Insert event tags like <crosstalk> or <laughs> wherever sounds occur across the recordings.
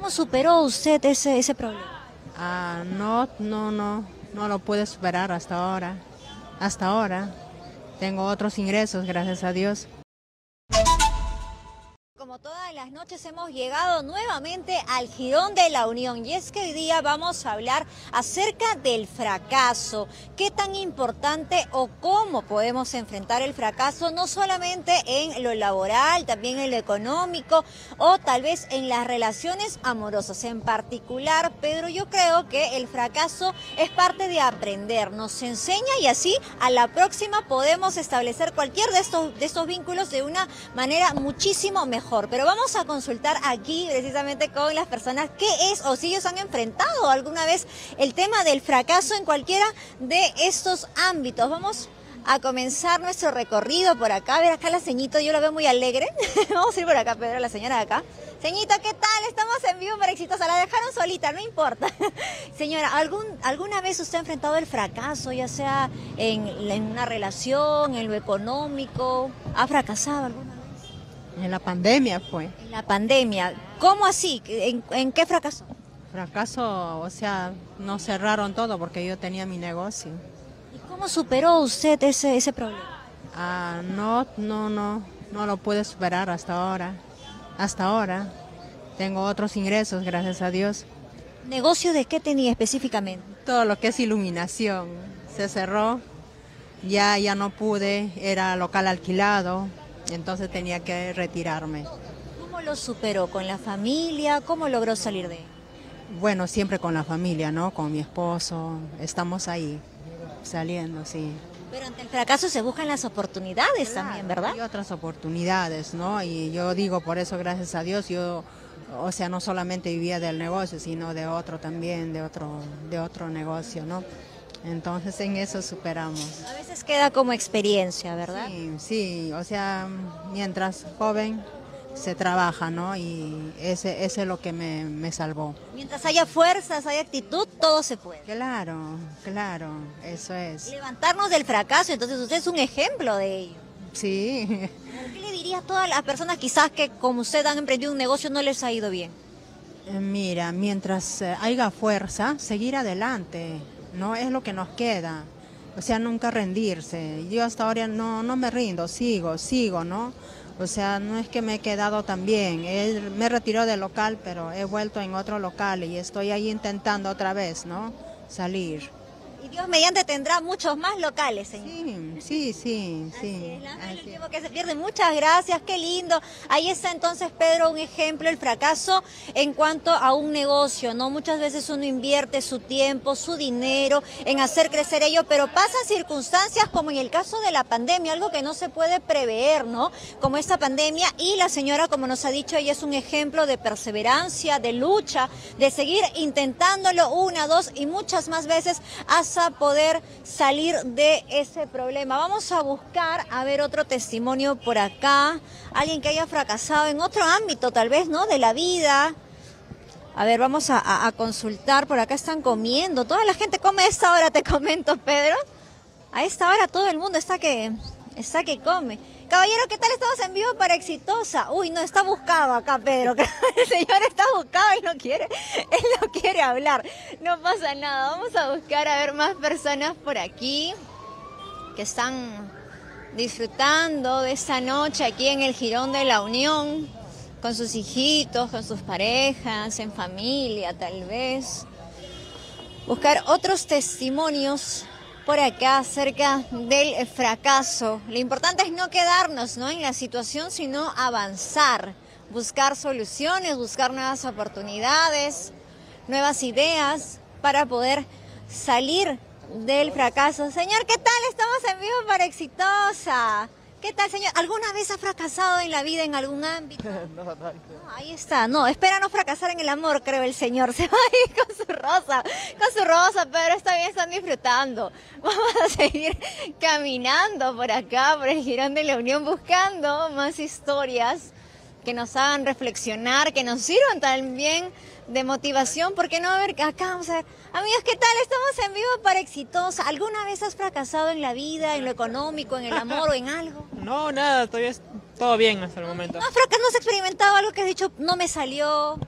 ¿Cómo superó usted ese, ese problema? Ah, no, no, no, no lo pude superar hasta ahora. Hasta ahora. Tengo otros ingresos, gracias a Dios. Como todas las noches hemos llegado nuevamente al Girón de la Unión y es que hoy día vamos a hablar acerca del fracaso, qué tan importante o cómo podemos enfrentar el fracaso no solamente en lo laboral, también en lo económico o tal vez en las relaciones amorosas. En particular, Pedro, yo creo que el fracaso es parte de aprender, nos enseña y así a la próxima podemos establecer cualquier de estos, de estos vínculos de una manera muchísimo mejor. Pero vamos a consultar aquí precisamente con las personas qué es o si ellos han enfrentado alguna vez el tema del fracaso en cualquiera de estos ámbitos. Vamos a comenzar nuestro recorrido por acá. Ver, acá la ceñito, yo la veo muy alegre. <laughs> Vamos a ir por acá, Pedro, la señora de acá. Ceñito, ¿qué tal? Estamos en vivo para Exitosa. La dejaron solita, no importa. <laughs> Señora, ¿algún, ¿alguna vez usted ha enfrentado el fracaso, ya sea en, una relación, en lo económico? ¿Ha fracasado alguna? En la pandemia fue. En la pandemia. ¿Cómo así? ¿En, en qué fracasó? Fracaso, o sea, no cerraron todo porque yo tenía mi negocio. ¿Y cómo superó usted ese, ese problema? Ah, no, no, no, no lo pude superar hasta ahora. Hasta ahora. Tengo otros ingresos, gracias a Dios. ¿Negocio de qué tenía específicamente? Todo lo que es iluminación se cerró. Ya, ya no pude, era local alquilado, entonces tenía que retirarme. ¿Cómo lo superó? ¿Con la familia? ¿Cómo logró salir de él? Bueno, siempre con la familia, ¿no? Con mi esposo, estamos ahí, saliendo, sí. Pero ante el fracaso se buscan las oportunidades Claro, también, ¿verdad? Hay otras oportunidades, ¿no? Y yo digo, por eso, gracias a Dios, yo, o sea, no solamente vivía del negocio, sino de otro también, de otro, de otro negocio, ¿no? Entonces en eso superamos. A veces queda como experiencia, ¿verdad? Sí, sí, o sea, mientras joven se trabaja, ¿no? Y ese, ese es lo que me, me salvó. Mientras haya fuerzas, haya actitud, todo se puede. Claro, claro, eso es. Levantarnos del fracaso, entonces usted es un ejemplo de ello. Sí, ¿Qué le diría a todas las personas quizás que como usted han emprendido un negocio no les ha ido bien? Eh, Mira, mientras eh, haya fuerza, seguir adelante, ¿no? Es lo que nos queda. O sea, nunca rendirse. Yo hasta ahora no, no me rindo, sigo, sigo, ¿no? O sea, no es que me he quedado tan bien. He- me retiró del local, pero he vuelto en otro local y estoy ahí intentando otra vez, ¿no? Salir. Y Dios mediante tendrá muchos más locales, señor. Sí, sí, sí, Así sí. es, la- así. que se pierde. Muchas gracias, qué lindo. Ahí está entonces, Pedro, un ejemplo, el fracaso en cuanto a un negocio, ¿no? Muchas veces uno invierte su tiempo, su dinero en hacer crecer ello, pero pasan circunstancias como en el caso de la pandemia, algo que no se puede prever, ¿no? Como esta pandemia y la señora, como nos ha dicho, ella es un ejemplo de perseverancia, de lucha, de seguir intentándolo una, dos y muchas más veces hasta poder salir de ese problema. Vamos a buscar, a ver otro testimonio por acá, alguien que haya fracasado en otro ámbito tal vez, ¿no? De la vida. A ver, vamos a, a- a consultar, por acá están comiendo, toda la gente come a esta hora, te comento, Pedro. A esta hora todo el mundo está que, está que come. Caballero, ¿qué tal? Estamos en vivo para Exitosa. Uy, no, está buscado acá, Pedro. <laughs> El señor está buscado y no quiere, él no quiere hablar. No pasa nada. Vamos a buscar a ver más personas por aquí que están disfrutando de esta noche aquí en el Girón de la Unión, con sus hijitos, con sus parejas, en familia tal vez. Buscar otros testimonios por acá acerca del fracaso. Lo importante es no quedarnos ¿no? en la situación, sino avanzar, buscar soluciones, buscar nuevas oportunidades, nuevas ideas para poder salir del fracaso. Señor, ¿qué tal? Estamos en vivo para Exitosa. ¿Qué tal, señor? ¿Alguna vez ha fracasado en la vida en algún ámbito? <laughs> No, no, no. No, ahí está. No, espera no fracasar en el amor, creo el señor. <laughs> Se va a ir con su rosa, con su rosa, pero está bien, están disfrutando. <laughs> Vamos a seguir caminando por acá, por el Girón de la Unión, buscando más historias que nos hagan reflexionar, que nos sirvan también de motivación, porque no a ver acá vamos a ver, amigos, ¿qué tal? Estamos en vivo para Exitosa. ¿Alguna vez has fracasado en la vida, en lo económico, en el amor o en algo? <laughs> No, nada, todavía es todo bien hasta el momento. ¿No has fracasado, no has experimentado algo que has dicho, no me salió?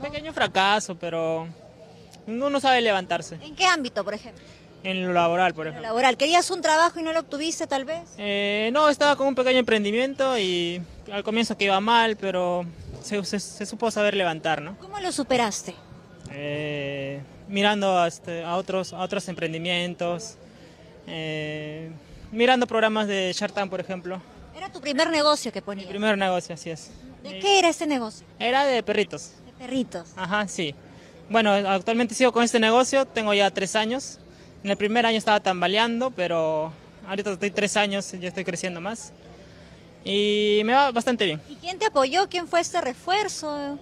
Pequeño fracaso, pero uno sabe levantarse. ¿En qué ámbito, por ejemplo? En lo laboral, por Lo ejemplo. laboral. ¿Querías un trabajo y no lo obtuviste tal vez? Eh, no, estaba con un pequeño emprendimiento y al comienzo que iba mal, pero se, se- se supo saber levantar, ¿no? ¿Cómo lo superaste? Eh, mirando a, este, a otros, a otros emprendimientos, eh, mirando programas de Shark Tank, por ejemplo. Era tu primer negocio que Mi ponías. primer negocio, así es. ¿De qué era este negocio? Era de perritos. De perritos. Ajá, sí. Bueno, actualmente sigo con este negocio, tengo ya tres años. En el primer año estaba tambaleando, pero ahorita estoy tres años, ya estoy creciendo más. Y me va bastante bien. ¿Y quién te apoyó? ¿Quién fue este refuerzo?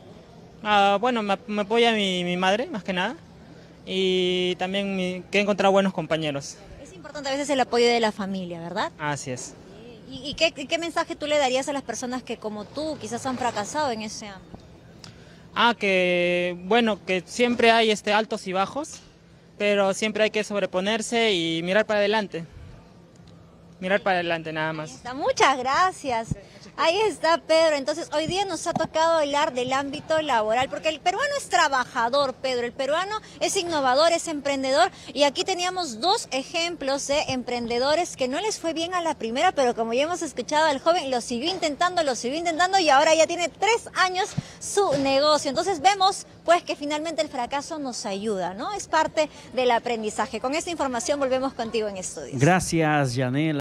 Ah, bueno, me, me apoya mi, mi madre, más que nada. Y también mi- que he encontrado buenos compañeros. Es importante a veces el apoyo de la familia, ¿verdad? Así es. ¿Y, y qué, qué mensaje tú le darías a las personas que como tú quizás han fracasado en ese ámbito? Ah, que bueno, que siempre hay este altos y bajos, pero siempre hay que sobreponerse y mirar para adelante. Mirar para adelante nada más. Está, Muchas gracias. Ahí está Pedro. Entonces, hoy día nos ha tocado hablar del ámbito laboral, porque el peruano es trabajador, Pedro. El peruano es innovador, es emprendedor. Y aquí teníamos dos ejemplos de emprendedores que no les fue bien a la primera, pero como ya hemos escuchado al joven, lo siguió intentando, lo siguió intentando y ahora ya tiene tres años su negocio. Entonces vemos pues que finalmente el fracaso nos ayuda, ¿no? Es parte del aprendizaje. Con esta información volvemos contigo en estudios. Gracias, Yanela.